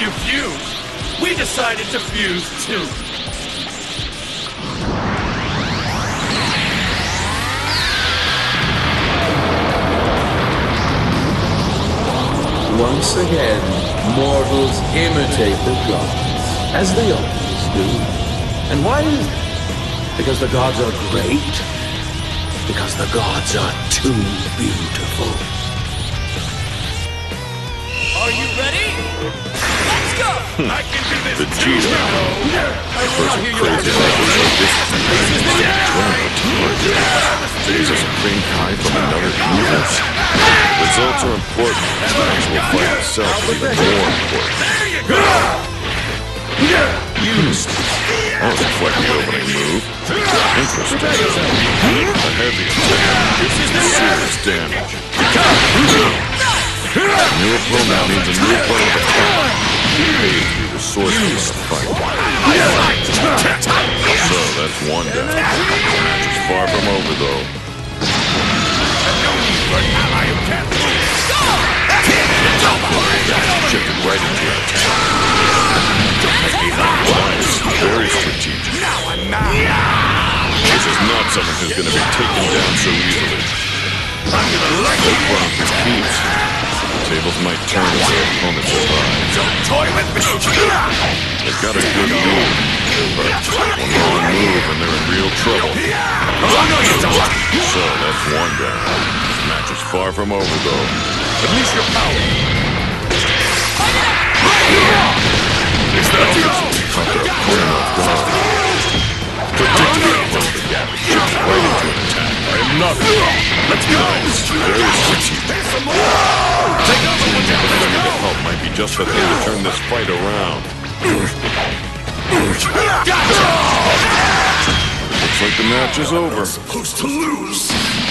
you fuse. We decided to fuse too. Once again, mortals imitate the gods, as they always do. And why is? Because the gods are great? Because the gods are too beautiful. I can do this Vegeta. I will not hear your Crazy Is a supreme Kai from another universe? Results are important. The actual fight itself is even more important. Used. That was quite the opening move. Interesting. A heavy attack you serious damage. New opponent needs a new plan the source of this fight. So that's one down. Is far from over though. Shifted right into an attack. Very strategic. This is not someone who's going to be taken down so easily. No problem for keeps. Tables might turn if their opponents survive. They've got a good move, but one wrong move and they're in real trouble. So that's one down. This match is far from over though. Unleash your power. Is that easy? Caught their opponent off guard. Predictably, the gap an attack. I am. Let's go. Just the thing to turn this fight around. Looks like the match is over. supposed to lose.